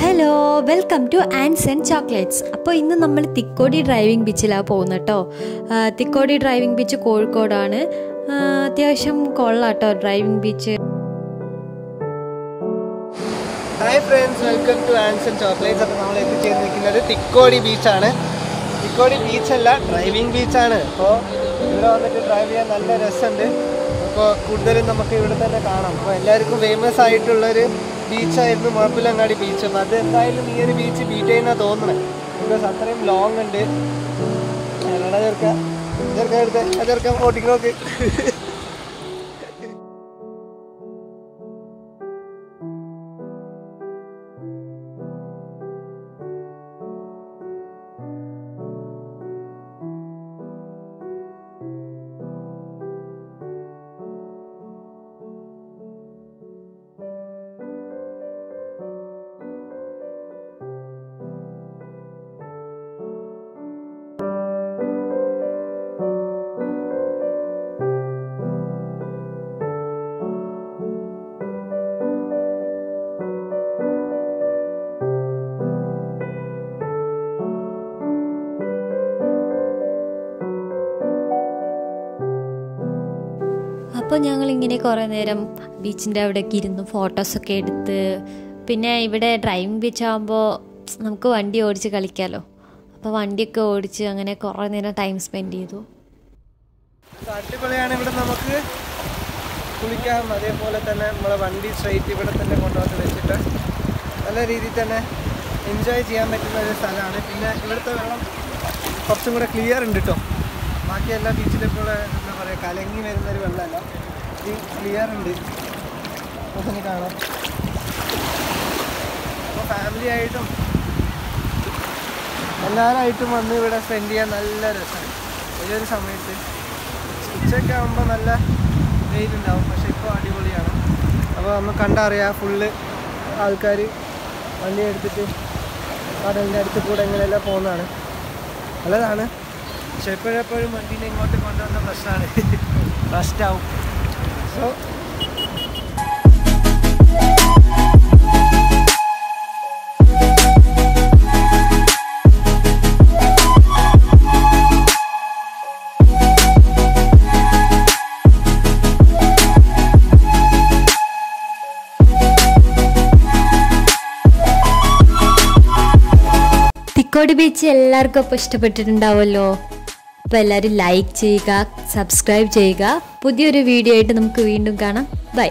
Hello welcome to ants and chocolates അപ്പോൾ ഇന്ന് നമ്മൾ തിക്കോടി ഡ്രൈവിംഗ് ബീച്ചിലാണ് പോകുന്നത് കേട്ടോ തിക്കോടി ഡ്രൈവിംഗ് ബീച്ച് കോഴിക്കോടാണ്. അത്യാവശ്യം കൊള്ളാം കേട്ടോ driving beach hi friends welcome to ants and chocolates അപ്പോൾ നമ്മൾ എത്തിച്ചേർന്നിരിക്കുന്നത് തിക്കോടി ബീച്ചാണ് തിക്കോടി ബീച്ചല്ല ഡ്രൈവിംഗ് ബീച്ചാണ് അപ്പോൾ ഇവിടെ വന്നിട്ട് ഡ്രൈവ് ചെയ്യാൻ നല്ല രസമുണ്ട്. അപ്പോൾ കൂടുതലും നമുക്ക് ഇവിടെ തന്നെ കാണാം. അപ്പോൾ എല്ലാവർക്കും ഫേമസ് ആയിട്ടുള്ളൊരു ബീച്ചായിരുന്നു മാപ്പിലങ്ങാടി ബീച്ച് അത് എന്തായാലും ഈ ഒരു ബീച്ച് ബീറ്റ് ചെയ്യുന്ന തോന്നണേ. ബിക്കോസ് അത്രയും ലോങ് ഉണ്ട്. ചേർക്കാം ചേർക്കാം ചേർക്കാം എടുത്ത്. ചെറുക്ക ഓട്ടിക്കണോക്ക് അപ്പോൾ ഞങ്ങൾ ഇങ്ങനെ കുറേ നേരം ബീച്ചിന്റെ അവിടെയൊക്കെ ഇരുന്ന് ഫോട്ടോസൊക്കെ എടുത്ത് പിന്നെ ഇവിടെ ഡ്രൈവിംഗ് ബീച്ച് ആകുമ്പോൾ നമുക്ക് വണ്ടി ഓടിച്ച് കളിക്കാമല്ലോ അപ്പോൾ വണ്ടിയൊക്കെ ഓടിച്ച് അങ്ങനെ കുറേ നേരം ടൈം സ്പെൻഡ് ചെയ്തു. അടിപൊളിയാണ് ഇവിടെ നമുക്ക് കുളിക്കാം അതേപോലെ തന്നെ നമ്മളെ വണ്ടി സ്ട്രൈറ്റ് ഇവിടെ തന്നെ കൊണ്ടുവന്ന് വെച്ചിട്ട് നല്ല രീതിയിൽ തന്നെ എൻജോയ് ചെയ്യാൻ പറ്റുന്ന ഒരു സ്ഥലമാണ്. പിന്നെ ഇവിടുത്തെ വെള്ളം കുറച്ചും കൂടെ ക്ലിയർ ഉണ്ട് കേട്ടോ ബാക്കി എല്ലാ ബീച്ചിലെ പോലെ എന്താ പറയുക കലങ്ങി വരുന്ന ഒരു വെള്ളമല്ല. ഇത് ക്ലിയർ ഉണ്ട്. ഒന്ന് കാണാം. അപ്പോൾ ഫാമിലി ആയിട്ടും എല്ലാവരായിട്ടും വന്ന് ഇവിടെ സ്പെൻഡ് ചെയ്യാൻ നല്ല രസമാണ് ഈ ഒരു സമയത്ത്. ഉച്ചയൊക്കെ ആകുമ്പോൾ നല്ല വെയിലുണ്ടാവും. പക്ഷെ ഇപ്പോൾ അടിപൊളിയാണ്. അപ്പോൾ നമ്മൾ കണ്ടറിയാം ഫുള്ള് ആൾക്കാർ വണ്ടി എടുത്തിട്ട് കടലിന്റെ അടുത്ത് കൂടെ എങ്ങനെയെല്ലാം പോകുന്നതാണ്. നല്ലതാണ്. പക്ഷെ എപ്പോഴെപ്പോഴും വണ്ടീനെ ഇങ്ങോട്ട് കൊണ്ടുവന്ന പ്രശ്നമാണ്. നഷ്ടമാവും സോ തിക്കോടി ബീച്ച് എല്ലാവർക്കും അപ്പോൾ ഇഷ്ടപ്പെട്ടിട്ടുണ്ടാവുമല്ലോ. അപ്പോൾ എല്ലാവരും ലൈക്ക് ചെയ്യുക സബ്സ്ക്രൈബ് ചെയ്യുക. പുതിയൊരു വീഡിയോ ആയിട്ട് നമുക്ക് വീണ്ടും കാണാം. ബൈ